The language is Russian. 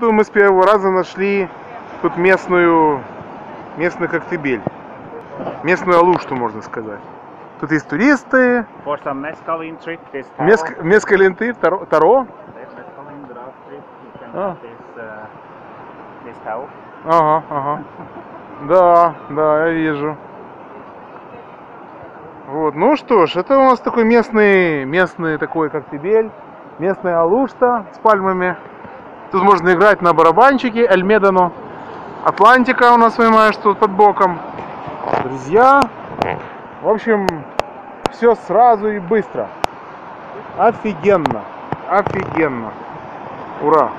походу мы с первого раза нашли тут местную, местный коктебель. Местную алушту, можно сказать. Тут есть туристы, For some mescaline trip, this tower, меск, мескаленты, таро. Ага, ага. Да, да, я вижу. Вот, ну что ж, это у нас такой местный, местный такой коктебель, местная алушта с пальмами. Тут можно играть на барабанчике, Альмедано. Атлантика у нас, понимаешь, тут под боком. Друзья. В общем, все сразу и быстро. Офигенно. Офигенно. Ура.